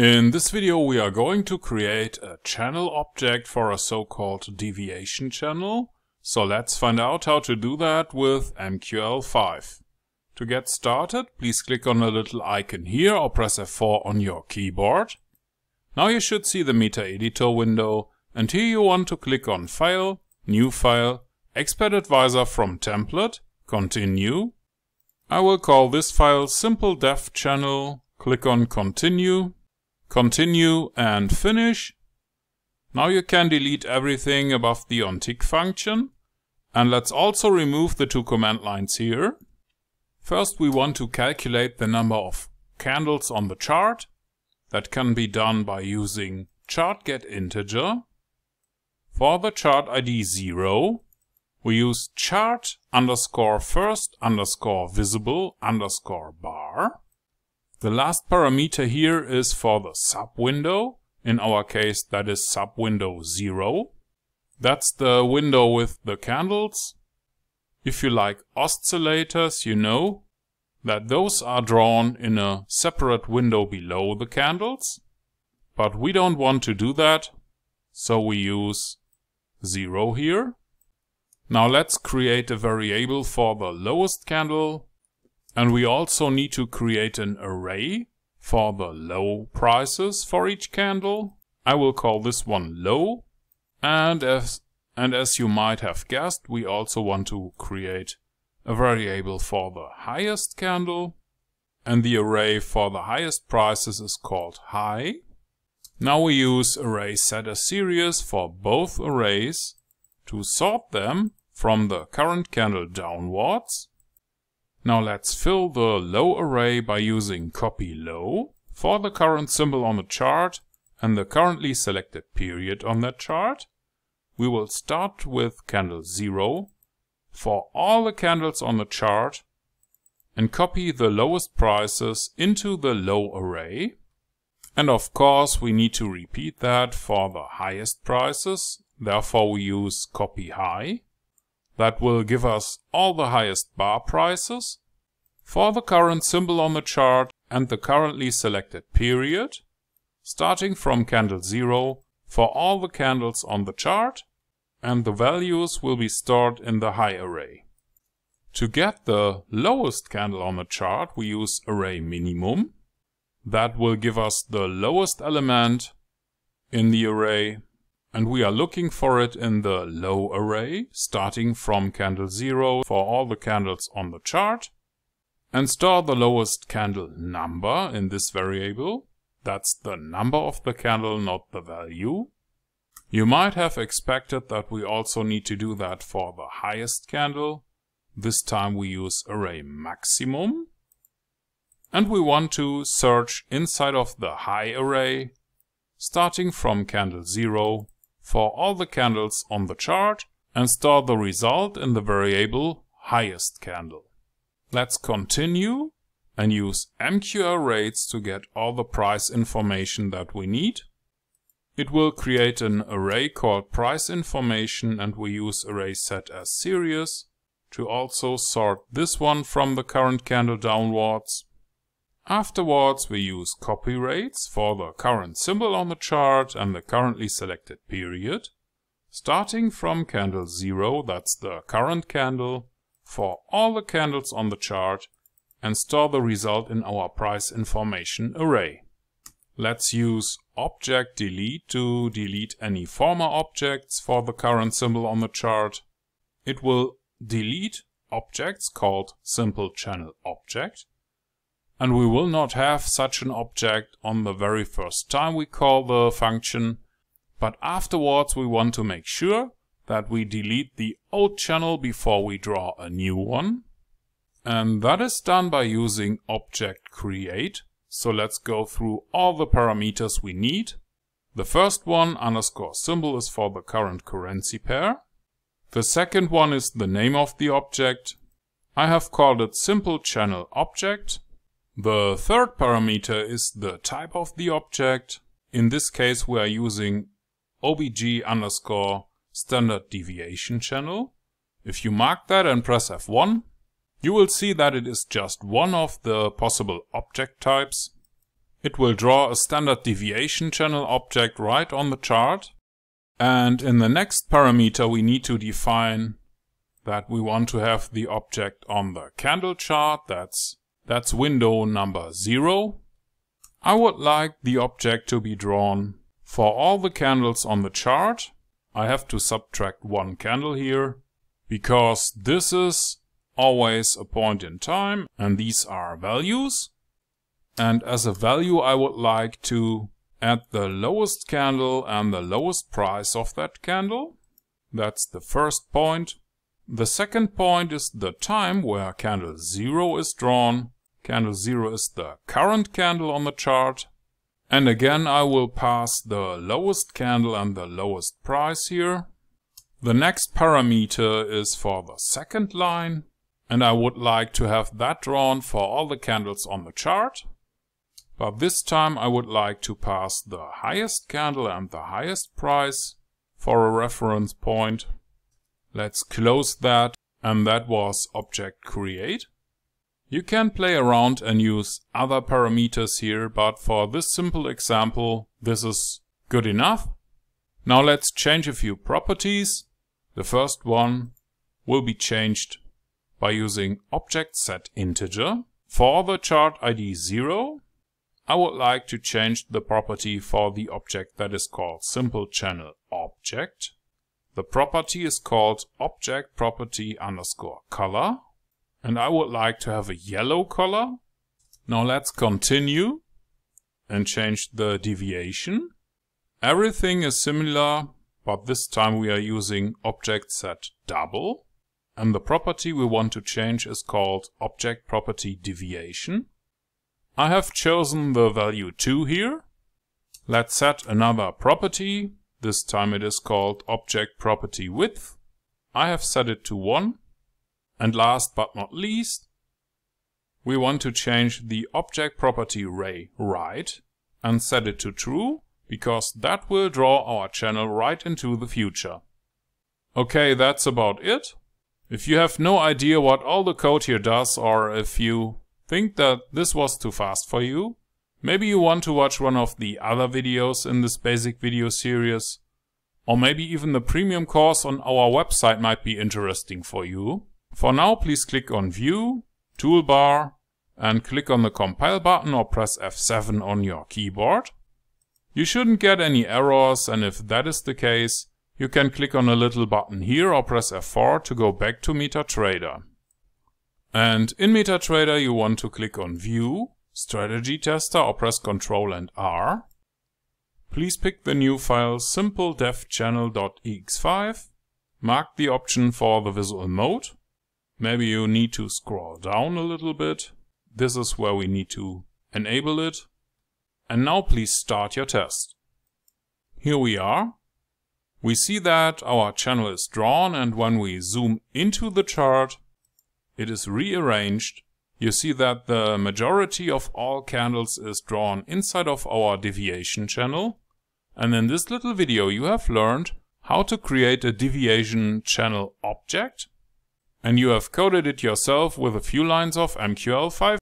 In this video we are going to create a channel object for a so-called deviation channel. So let's find out how to do that with MQL5. To get started, please click on the little icon here or press F4 on your keyboard. Now you should see the MetaEditor window and here you want to click on File, New File, Expert Advisor from Template, Continue. I will call this file Simple Dev Channel, click on Continue Continue and finish. Now you can delete everything above the onTick function. And let's also remove the two comment lines here. First we want to calculate the number of candles on the chart. That can be done by using chart get integer. For the chart ID 0, we use chart underscore first underscore visible underscore bar. The last parameter here is for the sub window. In our case, that is sub window 0. That's the window with the candles. If you like oscillators, you know that those are drawn in a separate window below the candles. But we don't want to do that, so we use 0 here. Now let's create a variable for the lowest candle and we also need to create an array for the low prices for each candle. I will call this one low. And as, and as you might have guessed, we also want to create a variable for the highest candle. And the array for the highest prices is called high. Now we use array set as series for both arrays to sort them from the current candle downwards now let's fill the low array by using copy low for the current symbol on the chart and the currently selected period on that chart. We will start with candle 0 for all the candles on the chart and copy the lowest prices into the low array. And of course we need to repeat that for the highest prices, therefore we use copy high. That will give us all the highest bar prices for the current symbol on the chart and the currently selected period, starting from candle 0 for all the candles on the chart, and the values will be stored in the high array. To get the lowest candle on the chart, we use array minimum. That will give us the lowest element in the array and we are looking for it in the low array, starting from candle 0 for all the candles on the chart, and store the lowest candle number in this variable. That's the number of the candle, not the value. You might have expected that we also need to do that for the highest candle. This time we use array maximum. And we want to search inside of the high array, starting from candle 0 for all the candles on the chart and store the result in the variable highest candle. Let's continue and use MQL rates to get all the price information that we need. It will create an array called price information and we use array set as series to also sort this one from the current candle downwards Afterwards, we use copy rates for the current symbol on the chart and the currently selected period. Starting from candle 0, that's the current candle, for all the candles on the chart and store the result in our price information array. Let's use object delete to delete any former objects for the current symbol on the chart. It will delete objects called simple channel object and we will not have such an object on the very first time we call the function, but afterwards we want to make sure that we delete the old channel before we draw a new one. And that is done by using object create. So let's go through all the parameters we need. The first one, underscore symbol, is for the current currency pair. The second one is the name of the object. I have called it simple channel object the third parameter is the type of the object. In this case we are using obj underscore standard deviation channel. If you mark that and press F1, you will see that it is just one of the possible object types. it will draw a standard deviation channel object right on the chart. And in the next parameter we need to define that we want to have the object on the candle chart. That's, that's window number 0. I would like the object to be drawn for all the candles on the chart. I have to subtract one candle here because this is always a point in time and these are values. And as a value I would like to add the lowest candle and the lowest price of that candle. That's the first point. The second point is the time where candle 0 is drawn. Candle 0 is the current candle on the chart. And again I will pass the lowest candle and the lowest price here. The next parameter is for the second line. And I would like to have that drawn for all the candles on the chart. But this time I would like to pass the highest candle and the highest price for a reference point. Let's close that and that was object create. You can play around and use other parameters here, but for this simple example, this is good enough. Now let's change a few properties. The first one will be changed by using object set integer. For the chart ID 0, I would like to change the property for the object that is called simple channel object. The property is called object property underscore color. And I would like to have a yellow color. Now let's continue and change the deviation. Everything is similar, but this time we are using object set double. And the property we want to change is called object property deviation. I have chosen the value 2 here. Let's set another property. This time it is called object property width. I have set it to 1. And last but not least, we want to change the object property ray right and set it to true because that will draw our channel right into the future. Okay, that's about it. If you have no idea what all the code here does or if you think that this was too fast for you, maybe you want to watch one of the other videos in this basic video series, or maybe even the premium course on our website might be interesting for you. For now, please click on View, Toolbar, and click on the Compile button or press F7 on your keyboard. You shouldn't get any errors and if that is the case, you can click on a little button here or press F4 to go back to MetaTrader. And in MetaTrader you want to click on View, Strategy Tester or press Ctrl and R. Please pick the new file simpledevchannel.ex5. Mark the option for the visual mode Maybe you need to scroll down a little bit. This is where we need to enable it. And now please start your test. Here we are. We see that our channel is drawn and when we zoom into the chart, it is rearranged. You see that the majority of all candles is drawn inside of our deviation channel. And in this little video you have learned how to create a deviation channel object and you have coded it yourself with a few lines of MQL5